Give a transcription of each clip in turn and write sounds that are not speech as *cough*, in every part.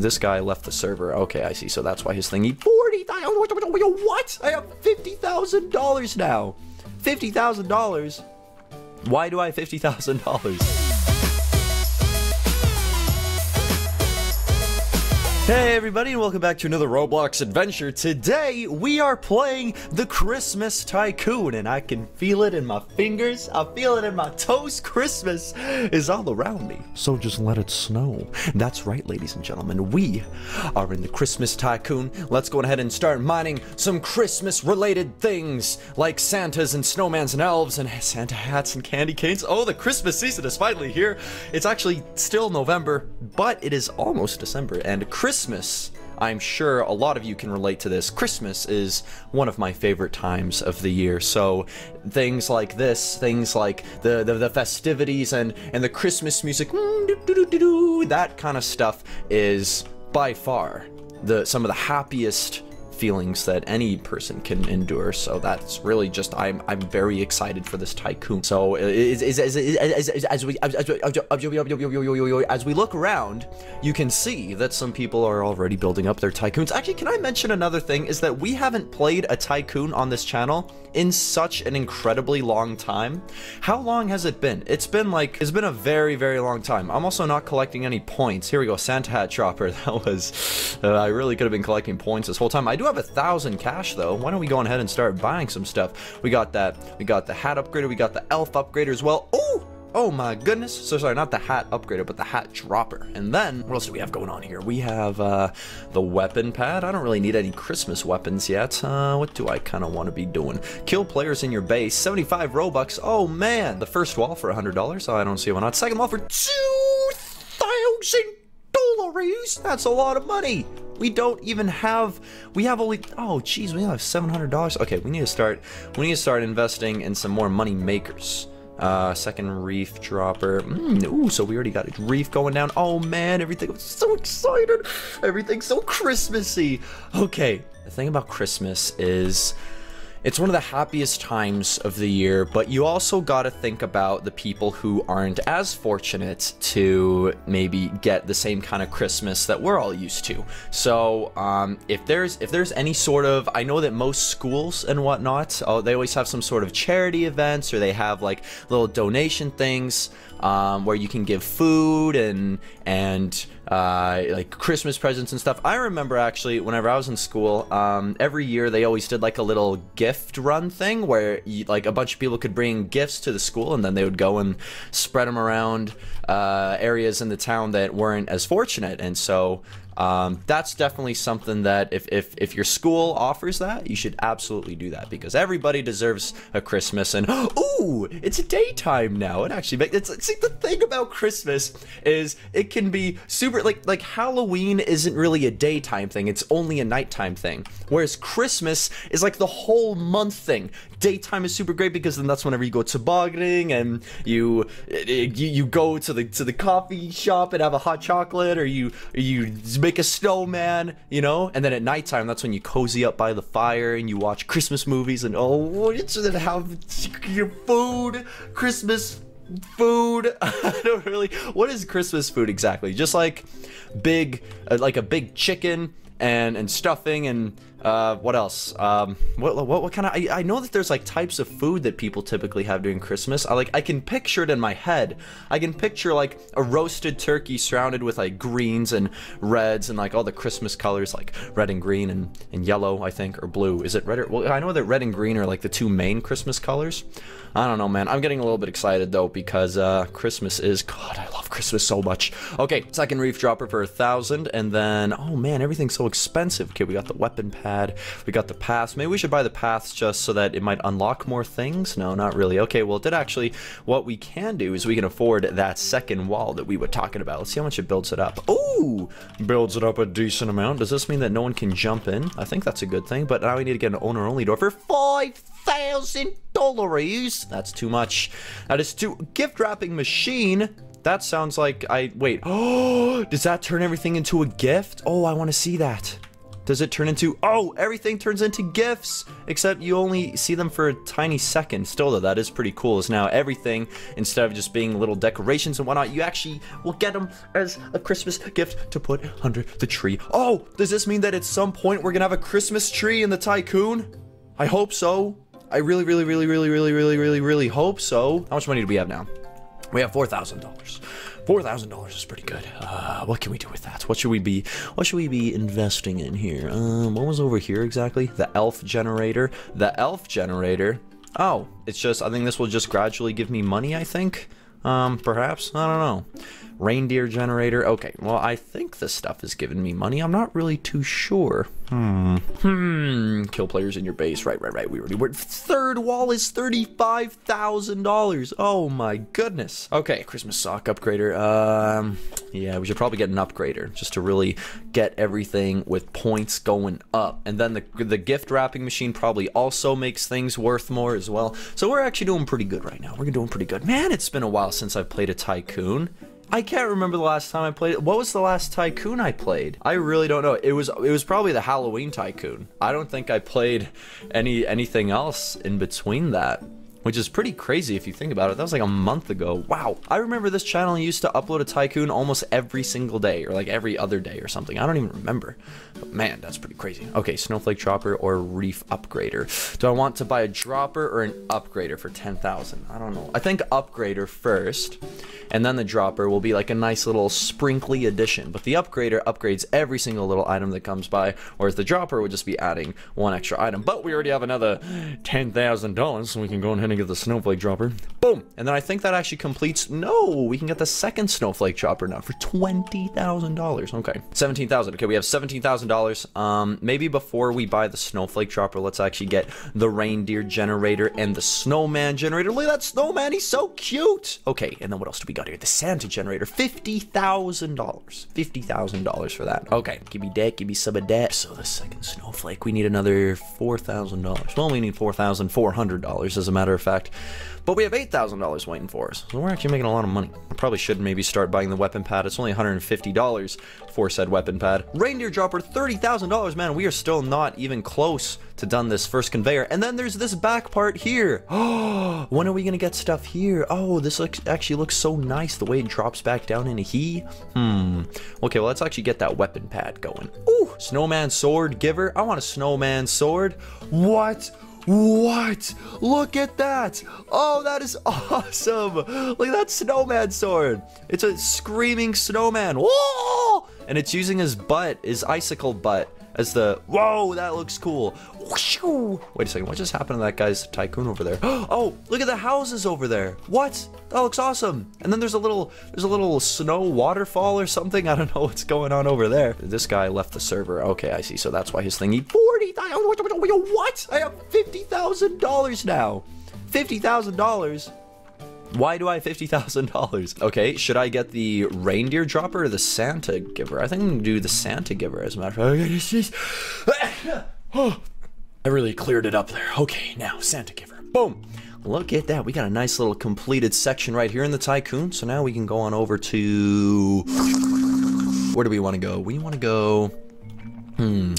This guy left the server. Okay, I see. So that's why his thingy. 40,000. What? I have $50,000 now. $50,000? Why do I have $50,000? Hey everybody and welcome back to another Roblox adventure. Today we are playing the Christmas Tycoon and I can feel it in my fingers, I feel it in my toes. Christmas is all around me. So just let it snow. That's right ladies and gentlemen, we are in the Christmas Tycoon. Let's go ahead and start mining some Christmas related things like Santas and snowmans and elves and Santa hats and candy canes. Oh, the Christmas season is finally here. It's actually still November, but it is almost December and Christmas Christmas, I'm sure a lot of you can relate to this. Christmas is one of my favorite times of the year. So things like this, things like the the, the festivities and and the Christmas music, mm, that kind of stuff is by far the some of the happiest feelings that any person can endure. So that's really just I'm I'm very excited for this tycoon. So as, as, as, as we as we look around, you can see that some people are already building up their tycoons. Actually, can I mention another thing? Is that we haven't played a tycoon on this channel in such an incredibly long time. How long has it been? It's been like it's been a very very long time. I'm also not collecting any points. Here we go, Santa Hat Chopper. That was uh, I really could have been collecting points this whole time. I do have have a thousand cash though. Why don't we go ahead and start buying some stuff? We got that. We got the hat upgrader. We got the elf upgrader as well. Oh! Oh my goodness. So sorry, not the hat upgrader, but the hat dropper. And then, what else do we have going on here? We have uh, the weapon pad. I don't really need any Christmas weapons yet. Uh, what do I kind of want to be doing? Kill players in your base. 75 Robux. Oh man. The first wall for $100. Oh, I don't see why not. Second wall for 2,000 dollars. That's a lot of money. We don't even have, we have only, oh geez, we only have $700. Okay, we need to start, we need to start investing in some more money makers. Uh, second reef dropper. Mm, ooh, so we already got a reef going down. Oh man, everything, I'm so excited. Everything's so Christmassy. Okay, the thing about Christmas is it's one of the happiest times of the year, but you also got to think about the people who aren't as fortunate to maybe get the same kind of Christmas that we're all used to. So, um, if there's if there's any sort of, I know that most schools and whatnot, oh, they always have some sort of charity events or they have like little donation things um, where you can give food and and uh, like Christmas presents and stuff. I remember actually whenever I was in school, um, every year they always did like a little gift run thing where you, like a bunch of people could bring gifts to the school and then they would go and spread them around uh, areas in the town that weren't as fortunate. And so um, that's definitely something that if, if, if your school offers that, you should absolutely do that because everybody deserves a Christmas. And *gasps* ooh, it's daytime now. It actually makes it's, like the thing about Christmas is it can be super like like Halloween isn't really a daytime thing. It's only a nighttime thing. Whereas Christmas is like the whole month thing. Daytime is super great because then that's whenever you go tobogganing and you you, go to the to the coffee shop and have a hot chocolate or you you make a snowman, you know? And then at nighttime, that's when you cozy up by the fire and you watch Christmas movies and oh, it's then have your food, Christmas food. *laughs* I don't really. What is Christmas food exactly? Just like big, uh, like a big chicken and and stuffing and uh, what else? Um, what, what, what kind of? I, I know that there's like types of food that people typically have during Christmas. I like I can picture it in my head. I can picture like a roasted turkey surrounded with like greens and reds and like all the Christmas colors like red and green and, and yellow I think or blue. Is it red or well? I know that red and green are like the two main Christmas colors. I don't know, man. I'm getting a little bit excited though because uh, Christmas is God. I love Christmas so much. Okay, second reef dropper for a thousand, and then oh man, everything's so expensive. Okay, we got the weapon pad, we got the paths. Maybe we should buy the paths just so that it might unlock more things. No, not really. Okay, well, it did actually. What we can do is we can afford that second wall that we were talking about. Let's see how much it builds it up. Ooh, builds it up a decent amount. Does this mean that no one can jump in? I think that's a good thing. But now we need to get an owner-only door for five thousand dollars. That's too much. That is too gift wrapping machine. That sounds like I wait. Oh, *gasps* does that turn everything into a gift? Oh, I want to see that. Does it turn into? Oh, everything turns into gifts, except you only see them for a tiny second. Still, though, that is pretty cool. Is now everything, instead of just being little decorations and whatnot, you actually will get them as a Christmas gift to put under the tree. Oh, does this mean that at some point we're gonna have a Christmas tree in the Tycoon? I hope so. I really, really, really, really, really, really, really, really hope so. How much money do we have now? We have four thousand dollars. Four thousand dollars is pretty good. Uh, what can we do with that? What should we be? What should we be investing in here? Um, what was over here exactly? The elf generator. The elf generator. Oh, it's just. I think this will just gradually give me money. I think. Um, perhaps I don't know. Reindeer generator. Okay, well, I think this stuff is giving me money. I'm not really too sure. Hmm. Hmm. Kill players in your base. Right, right, right. We already were. Third wall is thirty-five thousand dollars. Oh my goodness. Okay, Christmas sock upgrader. Um, yeah, we should probably get an upgrader just to really get everything with points going up. And then the the gift wrapping machine probably also makes things worth more as well. So we're actually doing pretty good right now. We're doing pretty good. Man, it's been a while since I've played a tycoon. I can't remember the last time I played it. What was the last Tycoon I played? I really don't know. It was it was probably the Halloween Tycoon. I don't think I played any anything else in between that which is pretty crazy if you think about it. That was like a month ago. Wow. I remember this channel used to upload a Tycoon almost every single day, or like every other day or something. I don't even remember. But man, that's pretty crazy. Okay, Snowflake Dropper or Reef Upgrader. Do I want to buy a dropper or an upgrader for 10,000? I don't know. I think upgrader first, and then the dropper will be like a nice little sprinkly addition. But the upgrader upgrades every single little item that comes by, whereas the dropper would just be adding one extra item. But we already have another $10,000, so we can go ahead and get the snowflake dropper. Boom! And then I think that actually completes. No, we can get the second snowflake dropper now for twenty thousand dollars. Okay, seventeen thousand. Okay, we have seventeen thousand dollars. Um, maybe before we buy the snowflake dropper, let's actually get the reindeer generator and the snowman generator. Look at that snowman. He's so cute. Okay, and then what else do we got here? The Santa generator. Fifty thousand dollars. Fifty thousand dollars for that. Okay, give me that. Give me some of that. So the second snowflake, we need another four thousand dollars. Well, we need four thousand four hundred dollars, as a matter of fact. But we have $8,000 waiting for us. So we're actually making a lot of money. I probably should maybe start buying the weapon pad. It's only $150 for said weapon pad. Reindeer dropper, $30,000. Man, we are still not even close to done this first conveyor. And then there's this back part here. Oh, *gasps* when are we going to get stuff here? Oh, this looks actually looks so nice the way it drops back down into he. Hmm. Okay, well, let's actually get that weapon pad going. Ooh, snowman sword giver. I want a snowman sword. What? What? Look at that! Oh, that is *laughs* awesome! Look at that snowman sword! It's a screaming snowman. Whoa! And it's using his butt, his icicle butt, as the. Whoa, that looks cool. Wait a second, what just happened to that guy's tycoon over there? *gasps* Oh, look at the houses over there. What? That looks awesome. And then there's a little there's a little snow waterfall or something. I don't know what's going on over there. This guy left the server. Okay, I see. So that's why his thing. He forty thousand. What? I have fifty thousand dollars now. Fifty thousand dollars. Why do I have $50,000? Okay, should I get the reindeer dropper or the Santa giver? I think I'm gonna do the Santa giver as a matter of fact. I really cleared it up there. Okay, now Santa giver. Boom. Look at that. We got a nice little completed section right here in the Tycoon. So now we can go on over to... Where do we want to go? We want to go... Hmm...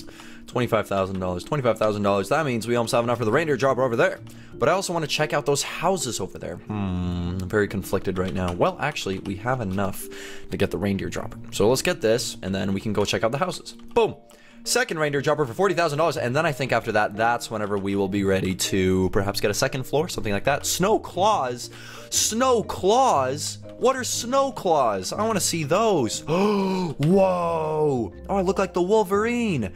$25,000. $25,000. That means we almost have enough for the reindeer dropper over there. But I also want to check out those houses over there. Hmm, I'm very conflicted right now. Well, actually, we have enough to get the reindeer dropper. So let's get this, and then we can go check out the houses. Boom. Second reindeer dropper for $40,000, and then I think after that, that's whenever we will be ready to perhaps get a second floor, something like that. Snow claws? Snow claws? What are snow claws? I want to see those. *gasps* Whoa! Oh, I look like the Wolverine.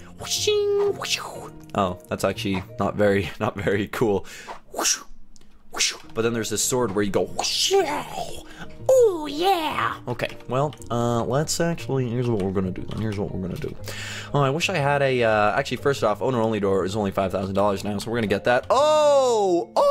Oh, that's actually not very, *laughs* not very cool. But then there's this sword where you go. Ooh, yeah. Okay, well, uh, let's actually. Here's what we're gonna do. Then here's what we're gonna do. Oh, I wish I had a. Uh, actually, first off, owner only door is only five thousand dollars now, so we're gonna get that. Oh, oh!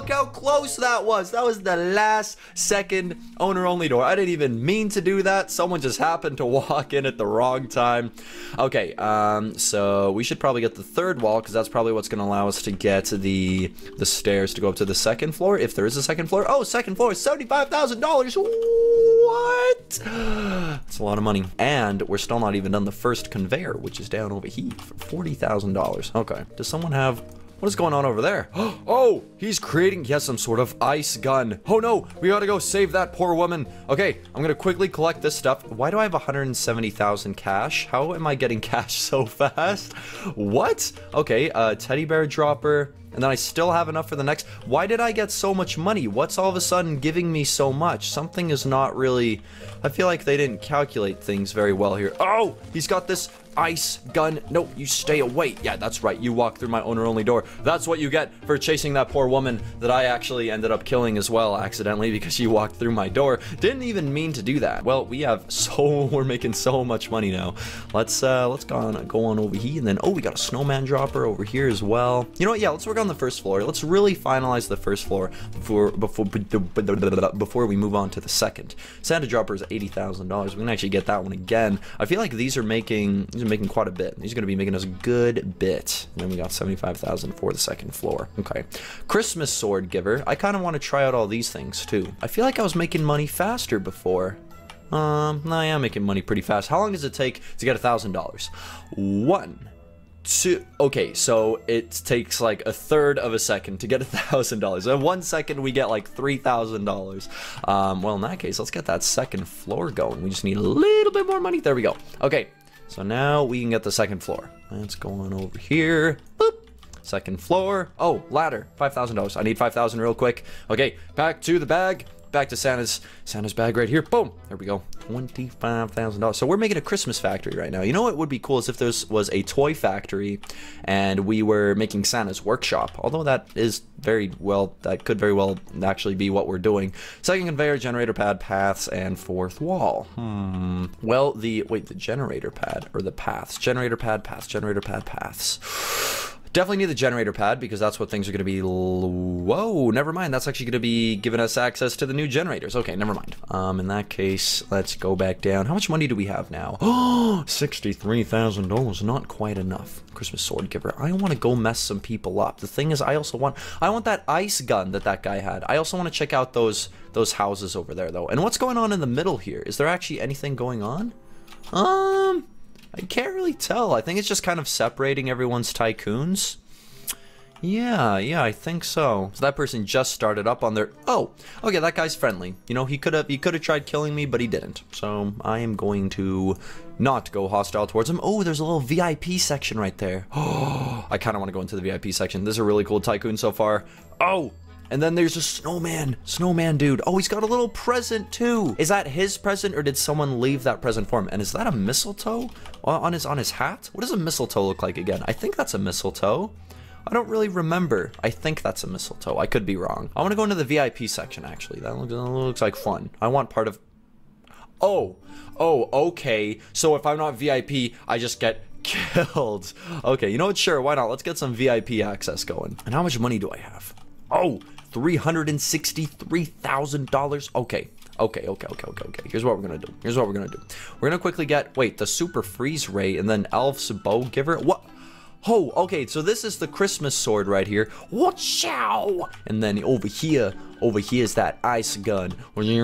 look how close that was. That was the last second owner only door. I didn't even mean to do that. Someone just happened to *laughs* walk in at the wrong time. Okay, um, so we should probably get the third wall because that's probably what's to allow us to get the the stairs to go up to the second floor. If there is a second floor. Oh, second floor is $75,000. What? That's a lot of money. And we're still not even done the first conveyor, which is down over here for $40,000. Okay. Does someone have what is going on over there? *gasps* Oh, he's creating, he has some sort of ice gun. Oh no, we gotta go save that poor woman. Okay, I'm gonna quickly collect this stuff. Why do I have 170,000 cash? How am I getting *laughs* cash so fast? What? Okay, uh, teddy bear dropper. And then I still have enough for the next. Why did I get so much money? What's all of a sudden giving me so much? Something is not really... I feel like they didn't calculate things very well here. Oh, he's got this ice gun. No, you stay away. Yeah, that's right. You walk through my owner-only door. That's what you get for chasing that poor woman that I actually ended up killing as well accidentally because she walked through my door. Didn't even mean to do that. Well, we have *laughs* so we're making so much money now. Let's uh let's go on go on over here and then oh we got a snowman dropper over here as well. You know what? Yeah, let's work on the first floor. Let's really finalize the first floor before before before we move on to the second. Santa dropper is eighty thousand dollars. We can actually get that one again. I feel like these are making these are making quite a bit. He's going to be making us a good bit. And then we got 75,000 for the second floor. Okay. Christmas sword giver. I kind of want to try out all these things too. I feel like I was making money faster before. Um, I am making money pretty fast. How long does it take to get a thousand dollars? One, two. Okay, so it takes like a third of a second to get *laughs* a thousand dollars. In one second, we get like three thousand dollars. Um, well, in that case, let's get that second floor going. We just need a little bit more money. There we go. Okay, so now we can get the second floor. Let's go on over here. Boop. Second floor. Oh, ladder. $5,000. I need 5000 real quick. Okay, back to the bag back to Santa's Santa's bag right here. Boom. There we go. $25,000. So we're making a Christmas factory right now. You know what would be cool is if there was a toy factory and we were making Santa's workshop. Although that is very well, that could very well actually be what we're doing. Second conveyor, generator pad, paths, and fourth wall. Hmm. Well, the, wait, the generator pad or the paths. Generator pad, paths, generator pad, paths. Definitely need the generator pad because that's what things are going to be. Whoa, never mind. That's actually going to be giving us access to the new generators. Okay, never mind. Um, in that case, let's go back down. How much money do we have now? *gasps* Oh, $63,000. Not quite enough. Christmas sword giver. I want to go mess some people up. The thing is, I also want, I want that ice gun that that guy had. I also want to check out those, those houses over there though. And what's going on in the middle here? Is there actually anything going on? Um, I can't really tell. I think it's just kind of separating everyone's tycoons. Yeah, yeah, I think so. So that person just started up on their. Oh, okay, that guy's friendly. You know, he could have he could have tried killing me, but he didn't. So I am going to not go hostile towards him. Oh, there's a little VIP section right there. Oh, *gasps* I kind of want to go into the VIP section. This is a really cool tycoon so far. Oh, and then there's a snowman, snowman dude. Oh, he's got a little present too. Is that his present or did someone leave that present for him? And is that a mistletoe on his on his hat? What does a mistletoe look like again? I think that's a mistletoe. I don't really remember. I think that's a mistletoe. I could be wrong. I want to go into the VIP section actually. That looks, that looks like fun. I want part of Oh, oh, okay. So if I'm not VIP, I just get *laughs* killed. Okay, you know what? Sure, why not? Let's get some VIP access going. And how much money do I have? Oh, $363,000. Okay. Okay, okay, okay, okay, okay. Here's what we're gonna do. Here's what we're gonna do. We're gonna quickly get, wait, the super freeze ray and then Elf's bow giver. What? Oh, okay, so this is the Christmas sword right here. Watch out! And then over here, over here is that ice gun. Wait,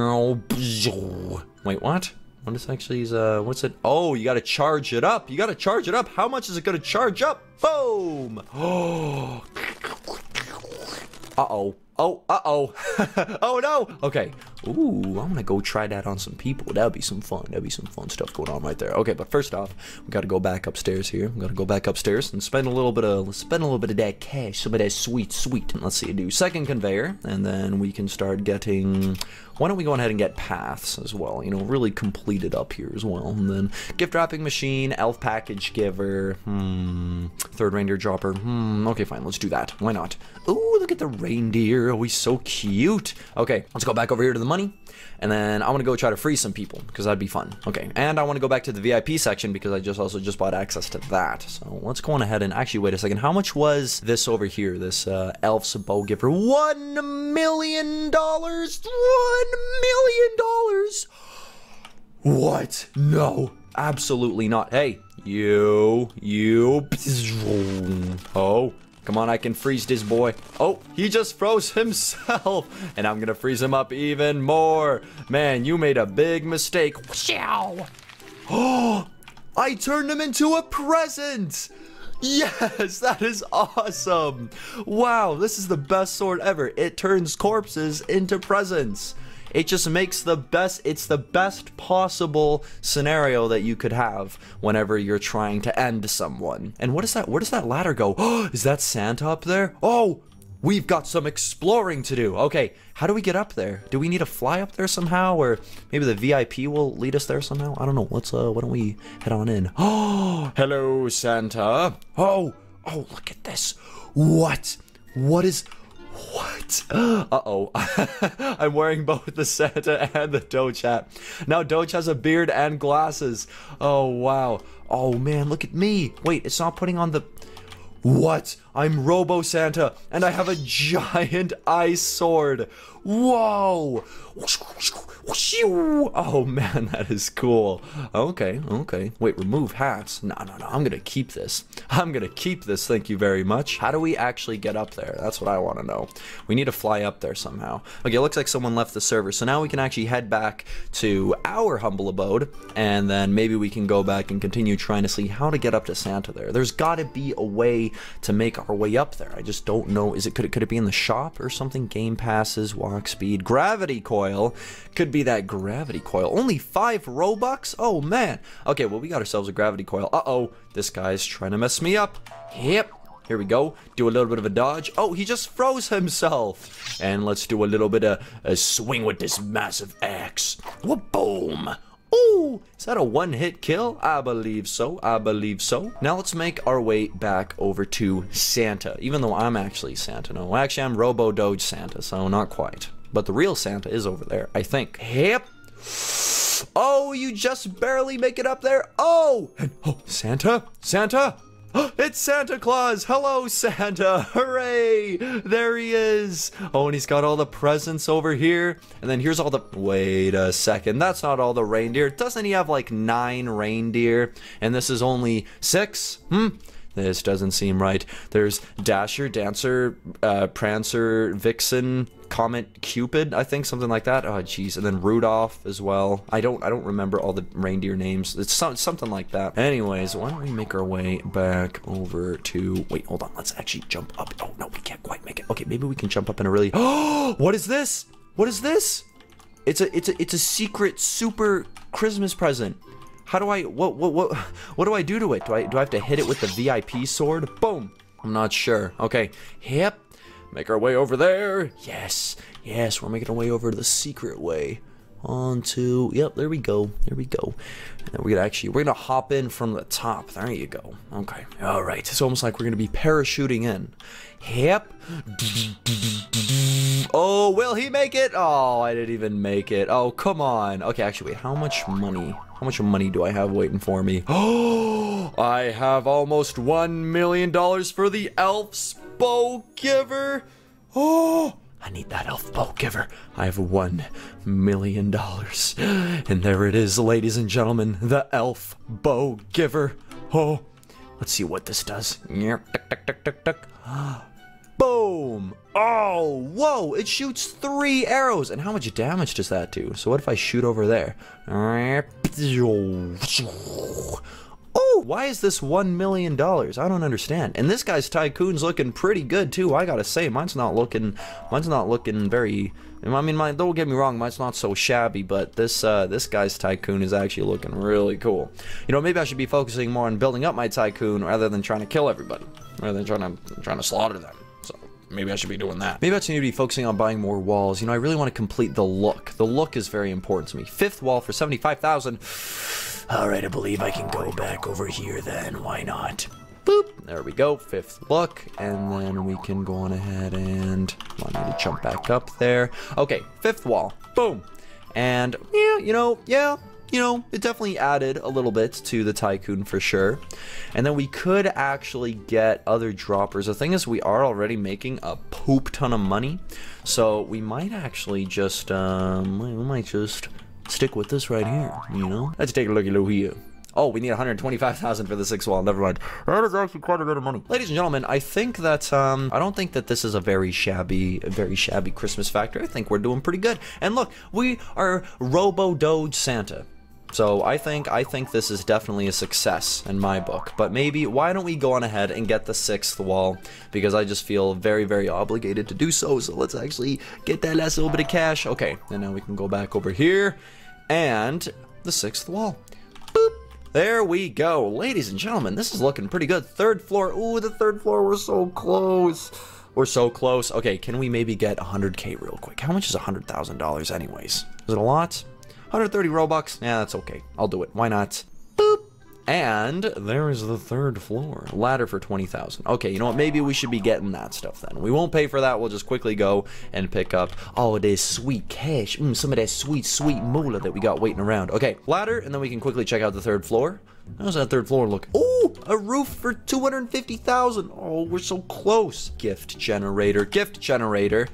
what? What is actually is uh what's it? Oh, you gotta charge it up. You gotta charge it up. How much is it gonna charge up? Boom! Oh *gasps* uh-oh. Oh, uh-oh. *laughs* oh, no. Okay. Ooh, I'm gonna go try that on some people. That'd be some fun. That'd be some fun stuff going on right there. Okay, but first off, we gotta go back upstairs here. We gotta go back upstairs and spend a little bit of spend a little bit of that cash, some of that sweet, sweet. Let's see, do second conveyor, and then we can start getting why don't we go ahead and get paths as well? You know, really complete it up here as well. And then gift wrapping machine, elf package giver, hmm, third reindeer dropper. Hmm, okay, fine, let's do that. Why not? Ooh, look at the reindeer. Oh, he's so cute. Okay, let's go back over here to the money. And then I want to go try to free some people because that'd be fun. Okay, and I want to go back to the VIP section because I just also just bought access to that. So let's go on ahead and actually wait a second. How much was this over here? This uh, Elf's Bow Giver? One million dollars. One million dollars. What? No, absolutely not. Hey, you, you. Oh, come on, I can freeze this boy. Oh, he just froze himself. *laughs* And I'm gonna freeze him up even more. Man, you made a big mistake. Oh, *gasps* I turned him into a present. Yes, *laughs* that is awesome. Wow, this is the best sword ever. It turns corpses into presents. It just makes the best, it's the best possible scenario that you could have whenever you're trying to end someone. And what is that? Where does that ladder go? Oh, *gasps* is that Santa up there? Oh, we've got some exploring to do. Okay, how do we get up there? Do we need to fly up there somehow? Or maybe the VIP will lead us there somehow? I don't know. Let's, uh, why don't we head on in? Oh, *gasps* hello, Santa. Oh, oh, look at this. What? What is... What? Uh-oh. *laughs* I'm wearing both the Santa and the Doge hat. Now Doge has a beard and glasses. Oh, wow. Oh, man, look at me. Wait, it's not putting on the... What? I'm Robo Santa, and I have a giant *laughs* ice sword. Whoa! Oh *laughs* man, that is cool. Okay, okay. Wait, remove hats. No, no, no. I'm gonna keep this. I'm gonna keep this. Thank you very much. How do we actually get up there? That's what I want to know. We need to fly up there somehow. Okay, it looks like someone left the server, so now we can actually head back to our humble abode, and then maybe we can go back and continue trying to see how to get up to Santa there. There's got to be a way to make our way up there. I just don't know. Is it could it could it be in the shop or something? Game passes, walk speed, gravity coil. Could be that gravity coil. Only five Robux? Oh man. Okay, well we got ourselves a gravity coil. Uh-oh. This guy's trying to mess me up. Yep. Here we go. Do a little bit of a dodge. Oh, he just froze himself. And let's do a little bit of a swing with this massive axe. Boom. Ooh, is that a one-hit kill? I believe so. I believe so. Now let's make our way back over to Santa. Even though I'm actually Santa. No, actually I'm Robo Doge Santa, so not quite. But the real Santa is over there, I think. Yep. Oh, you just barely make it up there. Oh, *gasps* oh, Santa, Santa. *gasps* It's Santa Claus! Hello, Santa! *laughs* Hooray! There he is! Oh, and he's got all the presents over here. And then here's all the... Wait a second. That's not all the reindeer. Doesn't he have like nine reindeer? And this is only six? Hmm? This doesn't seem right. There's Dasher, Dancer, uh, Prancer, Vixen, Comet, Cupid, I think something like that. Oh, jeez, and then Rudolph as well. I don't, I don't remember all the reindeer names. It's some, something like that. Anyways, why don't we make our way back over to? Wait, hold on. Let's actually jump up. Oh no, we can't quite make it. Okay, maybe we can jump up in a really. Oh, *gasps* what is this? What is this? It's a, it's a, it's a secret super Christmas present. How do I, what, what, what, *laughs* what do I do to it? Do I, do I have to hit it with the VIP sword? Boom. I'm not sure. Okay. Yep. Make our way over there. Yes. Yes, we're making our way over to the secret way. On to, yep, there we go. There we go. And then we're gonna actually, we're gonna hop in from the top. There you go. Okay. All right. It's almost like we're gonna be parachuting in. Yep. Oh, will he make it? Oh, I didn't even make it. Oh, come on. Okay, actually, wait. How much money? How much money do I have waiting for me? Oh, *gasps* I have almost one million dollars for the elf's bow giver. Oh, I need that elf bow giver. I have one million dollars. And there it is, ladies and gentlemen, the elf bow giver. Oh, let's see what this does. Boom! Oh, whoa! It shoots three arrows! And how much damage does that do? So what if I shoot over there? Why is this one million dollars? I don't understand. And this guy's tycoon's looking pretty good too. I gotta say, mine's not looking, mine's not looking very. I mean, mine, don't get me wrong, mine's not so shabby, but this uh, this guy's tycoon is actually looking really cool. You know, maybe I should be focusing more on building up my tycoon rather than trying to kill everybody, rather than trying to trying to slaughter them. So maybe I should be doing that. Maybe I should need to be focusing on buying more walls. You know, I really want to complete the look. The look is very important to me. Fifth wall for 75,000. All right, I believe I can go back over here then. Why not? Boop. There we go. Fifth look. And then we can go on ahead and I need to jump back up there. Okay, fifth wall. Boom. And yeah, you know, yeah, you know, it definitely added a little bit to the Tycoon for sure. And then we could actually get other droppers. The thing is, we are already making a poop ton of money. So we might actually just, um, we might just stick with this right here, you know? Let's take a look at here. Oh, we need 125,000 for the sixth wall. Never mind. That is actually quite a bit of money. Ladies and gentlemen, I think that um, I don't think that this is a very shabby, a very shabby Christmas factory. I think we're doing pretty good. And look, we are Robo Doge Santa. So I think I think this is definitely a success in my book. But maybe why don't we go on ahead and get the sixth wall because I just feel very very obligated to do so. So let's actually get that last little bit of cash. Okay, and now we can go back over here and the sixth wall. Boop. There we go. Ladies and gentlemen, this is looking pretty good. Third floor. Ooh, the third floor. We're so close. We're so close. Okay, can we maybe get 100k real quick? How much is $100,000 anyways? Is it a lot? 130 Robux? Yeah, that's okay. I'll do it. Why not? Boop. And there is the third floor. Ladder for 20,000. Okay, you know what? Maybe we should be getting that stuff then. We won't pay for that. We'll just quickly go and pick up all this sweet cash. Mm, some of that sweet, sweet moolah that we got waiting around. Okay, ladder, and then we can quickly check out the third floor. How's that third floor look? Oh, a roof for 250,000. Oh, we're so close. Gift generator, gift generator.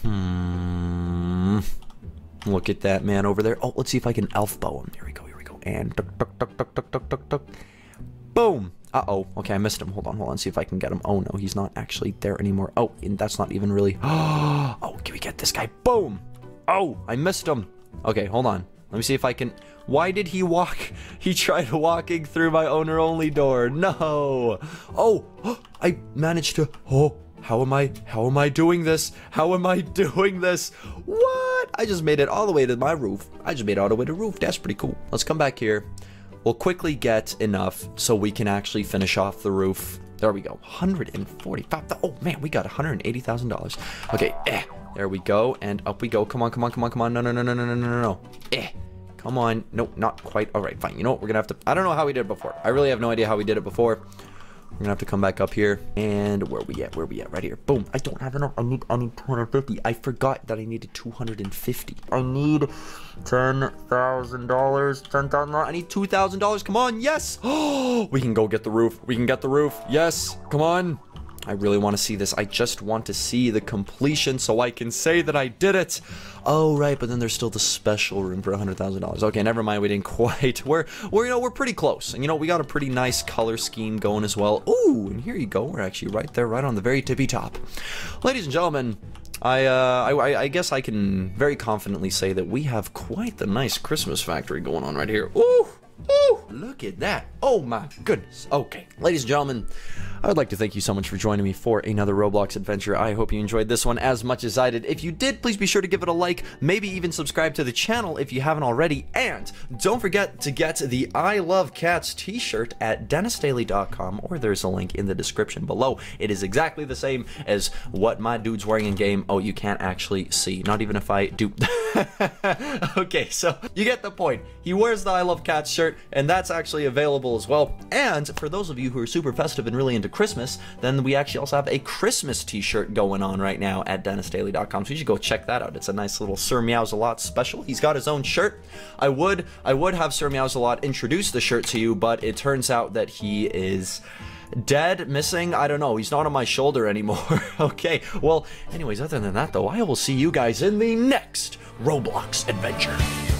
Hmm. Look at that man over there. Oh, let's see if I can elf bow him. Here we go, here we go. And duck, duck, duck, duck, duck, duck. Boom. Uh-oh. Okay, I missed him. Hold on, hold on. See if I can get him. Oh, no, he's not actually there anymore. Oh, and that's not even really... *gasps* Oh, can we get this guy? Boom. Oh, I missed him. Okay, hold on. Let me see if I can... Why did he walk? *laughs* He tried walking through my owner-only door. No. Oh, *gasps* I managed to... Oh, how am I, how am I doing this? How am I *laughs* doing this? What? I just made it all the way to my roof. I just made it all the way to the roof. That's pretty cool. Let's come back here. We'll quickly get enough so we can actually finish off the roof. There we go. 145. Oh man, we got $180,000. Okay, eh. There we go. And up we go. Come on, come on, come on, come on. No, no, no, no, no, no, no, no. Eh. Come on. Nope, not quite. All right, fine. You know what? We're going to have to... I don't know how we did it before. I really have no idea how we did it before. We're gonna have to come back up here. And where we at? Where we at? Right here. Boom. I don't have enough. I need I need 250. I forgot that I needed 250. I need ten thousand dollars. Ten thousand I need two thousand dollars. Come on, yes! Oh *gasps* we can go get the roof. We can get the roof. Yes. Come on. I really want to see this. I just want to see the completion so I can say that I did it. Oh, right, but then there's still the special room for $100,000. Okay, never mind, we didn't *laughs* quite. We're, we're, you know, we're pretty close. And, you know, we got a pretty nice color scheme going as well. Ooh, and here you go. We're actually right there, right on the very tippy top. Ladies and gentlemen, I, uh, I, I guess I can very confidently say that we have quite the nice Christmas factory going on right here. Ooh! Look at that. Oh my goodness. Okay, ladies and gentlemen, I would like to thank you so much for joining me for another Roblox adventure. I hope you enjoyed this one as much as I did. If you did, please be sure to give it a like, maybe even subscribe to the channel if you haven't already, and don't forget to get the I Love Cats t-shirt at DenisDaily.com, or there's a link in the description below. It is exactly the same as what my dude's wearing in game. Oh, you can't actually see, not even if I do. *laughs* okay, so you get the point. He wears the I Love Cats shirt, and that's actually available as well. And for those of you who are super festive and really into Christmas, then we actually also have a Christmas t-shirt going on right now at DenisDaily.com. So you should go check that out. It's a nice little Sir Meows a Lot special. He's got his own shirt. I would I would have Sir Meows a Lot introduce the shirt to you, but it turns out that he is dead, missing, I don't know. He's not on my shoulder *laughs* anymore. okay, well, anyways, other than that, though, I will see you guys in the next Roblox adventure.